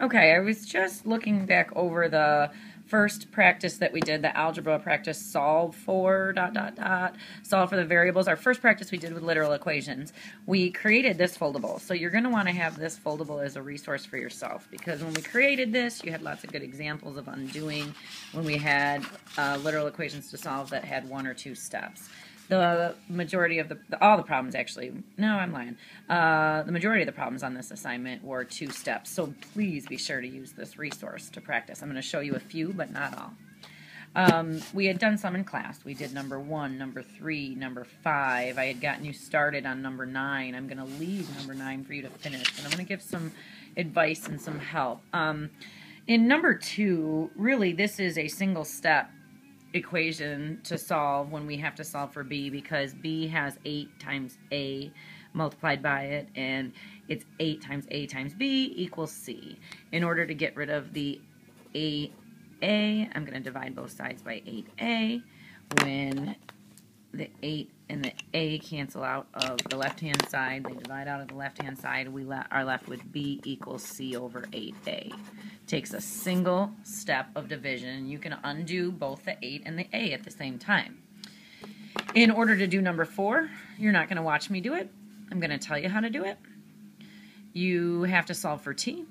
Okay, I was just looking back over the first practice that we did, the algebra practice, solve for dot dot dot, solve for the variables. Our first practice we did with literal equations. We created this foldable, so you're going to want to have this foldable as a resource for yourself because when we created this, you had lots of good examples of undoing when we had uh, literal equations to solve that had one or two steps the majority of the, the, all the problems actually. No i'm lying. Uh, the majority of the problems on this assignment were two steps so please be sure to use this resource to practice. I'm going to show you a few but not all. Um, we had done some in class. We did number one number three number five. I had gotten you started on number nine. I'm going to leave number nine for you to finish and i'm going to give some advice and some help. Um, in number two really this is a single step equation to solve when we have to solve for b because b has 8 times a multiplied by it and it's 8 times a times b equals c. In order to get rid of the a a, I'm going to divide both sides by 8a when the 8 and the a cancel out of the left hand side. They divide out of the left hand side. We le are left with b equals c over 8a. Takes a single step of division. You can undo both the 8 and the a at the same time. In order to do number 4, you're not going to watch me do it. I'm going to tell you how to do it. You have to solve for t.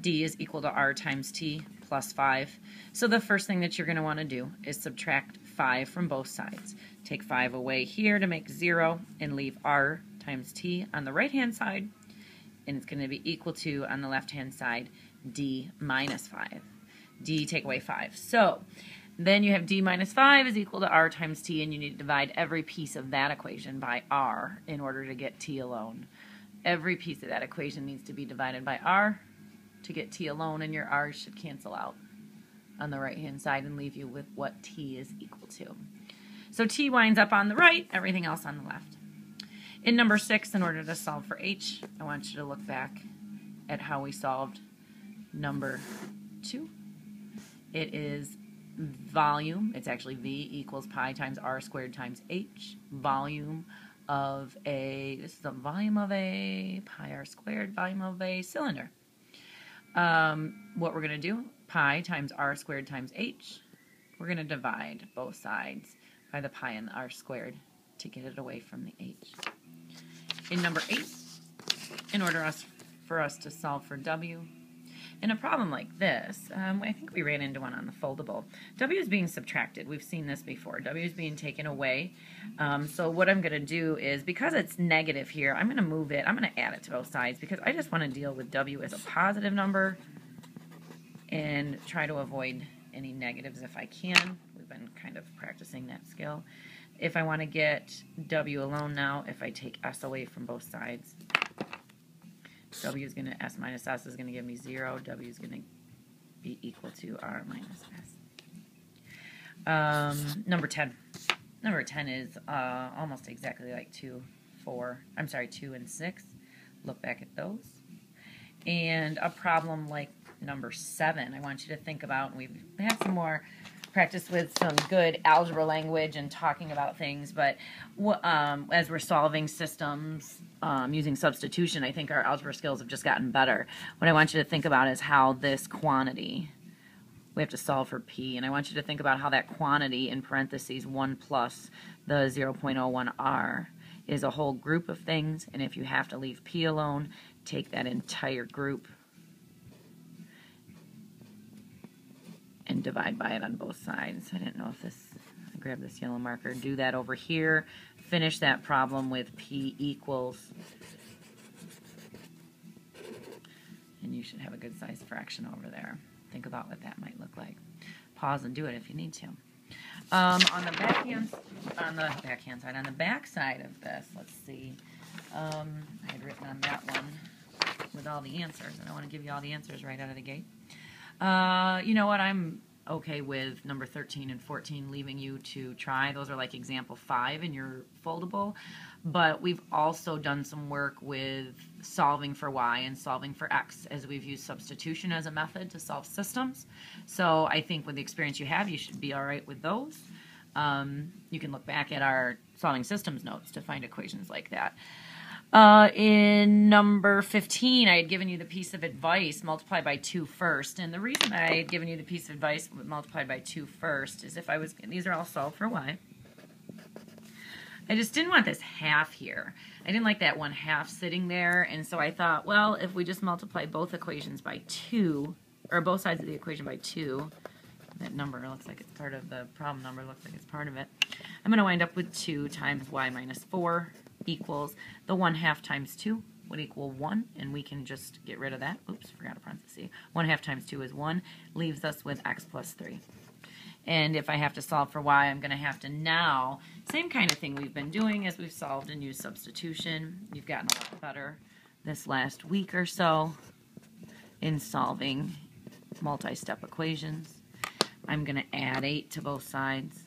d is equal to r times t plus 5. So the first thing that you're going to want to do is subtract 5 from both sides. Take 5 away here to make 0 and leave r times t on the right hand side and it's going to be equal to on the left hand side d minus 5. d take away 5. So then you have d minus 5 is equal to r times t and you need to divide every piece of that equation by r in order to get t alone. Every piece of that equation needs to be divided by r to get t alone and your r's should cancel out on the right hand side and leave you with what t is equal to. So t winds up on the right, everything else on the left. In number six, in order to solve for h, I want you to look back at how we solved number two. It is volume, it's actually v equals pi times r squared times h, volume of a, this is the volume of a pi r squared, volume of a cylinder. Um, what we're going to do, pi times r squared times h, we're going to divide both sides by the pi and the r squared to get it away from the h. In number 8, in order us, for us to solve for w, in a problem like this, um, I think we ran into one on the foldable. W is being subtracted. We've seen this before. W is being taken away. Um, so what I'm going to do is, because it's negative here, I'm going to move it. I'm going to add it to both sides because I just want to deal with W as a positive number and try to avoid any negatives if I can. We've been kind of practicing that skill. If I want to get W alone now, if I take S away from both sides, W is going to, S minus S is going to give me 0. W is going to be equal to R minus S. Um, number 10. Number 10 is uh, almost exactly like 2, 4, I'm sorry, 2 and 6. Look back at those. And a problem like number 7, I want you to think about, and we've had some more practice with some good algebra language and talking about things. But um, as we're solving systems um, using substitution, I think our algebra skills have just gotten better. What I want you to think about is how this quantity, we have to solve for p, and I want you to think about how that quantity in parentheses 1 plus the 0.01r is a whole group of things, and if you have to leave p alone, take that entire group and divide by it on both sides. I didn't know if this, I grab this yellow marker, do that over here, finish that problem with P equals, and you should have a good sized fraction over there. Think about what that might look like. Pause and do it if you need to. Um, on the backhand, on the side, on the back side of this, let's see. Um, I had written on that one with all the answers, and I want to give you all the answers right out of the gate. Uh, you know what? I'm okay with number 13 and 14 leaving you to try. Those are like example five in your foldable. But we've also done some work with solving for y and solving for x as we've used substitution as a method to solve systems. So I think with the experience you have, you should be all right with those. Um, you can look back at our solving systems notes to find equations like that. Uh, in number 15, I had given you the piece of advice multiply by 2 first. And the reason I had given you the piece of advice multiplied by 2 first is if I was, these are all solved for y. I just didn't want this half here. I didn't like that one half sitting there. And so I thought, well, if we just multiply both equations by 2, or both sides of the equation by 2, that number looks like it's part of the problem number, looks like it's part of it. I'm going to wind up with 2 times y minus 4 equals the 1 half times 2 would equal 1, and we can just get rid of that. Oops, forgot a parenthesis. 1 half times 2 is 1, leaves us with x plus 3. And if I have to solve for y, I'm going to have to now, same kind of thing we've been doing as we've solved and used substitution. You've gotten a lot better this last week or so in solving multi-step equations. I'm going to add 8 to both sides.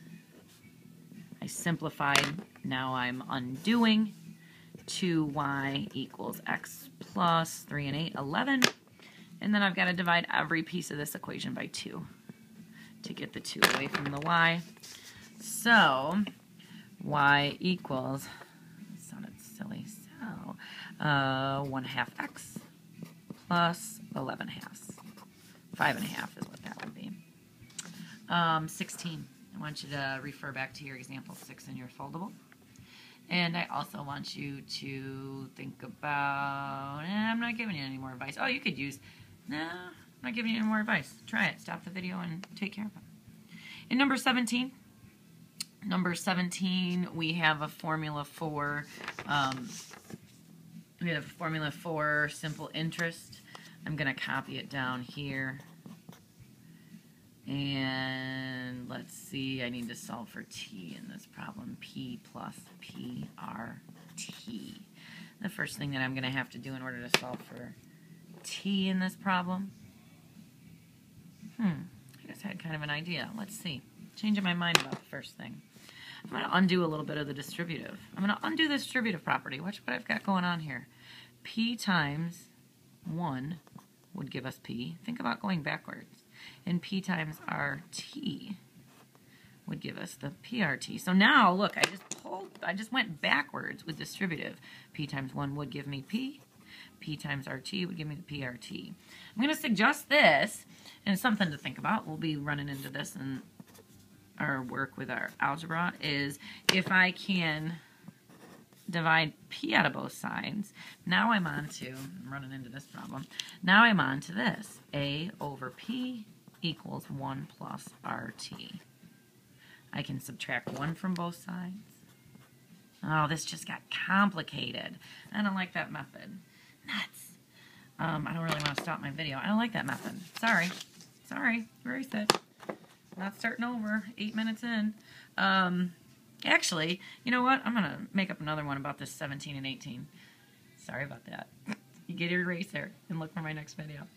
I simplified. Now I'm undoing. 2y equals x plus 3 and 8, 11. And then I've got to divide every piece of this equation by 2 to get the 2 away from the y. So y equals, sounded silly, so uh, 1 half x plus 11 halves. 5 and a half is what that would be. Um, 16. I want you to refer back to your example 6 in your foldable. And I also want you to think about, eh, I'm not giving you any more advice. Oh, you could use, no, I'm not giving you any more advice. Try it. Stop the video and take care of it. In number 17, number 17, we have a formula for, um, we have a formula for simple interest. I'm going to copy it down here. And let's see, I need to solve for t in this problem. p plus prt. The first thing that I'm going to have to do in order to solve for t in this problem. Hmm, I just had kind of an idea. Let's see. Changing my mind about the first thing. I'm going to undo a little bit of the distributive. I'm going to undo the distributive property. Watch what I've got going on here. p times 1 would give us p. Think about going backwards and p times rt would give us the PRT. So now, look, I just pulled, I just went backwards with distributive. P times 1 would give me P. P times RT would give me the PRT. I'm going to suggest this, and it's something to think about. We'll be running into this in our work with our algebra, is if I can divide P out of both sides, now I'm on to, I'm running into this problem, now I'm on to this. A over P equals 1 plus RT. I can subtract 1 from both sides. Oh, this just got complicated. I don't like that method. Nuts. Um, I don't really want to stop my video. I don't like that method. Sorry. Sorry. Erase it. Not starting over. Eight minutes in. Um, actually, you know what? I'm going to make up another one about this 17 and 18. Sorry about that. You get your eraser and look for my next video.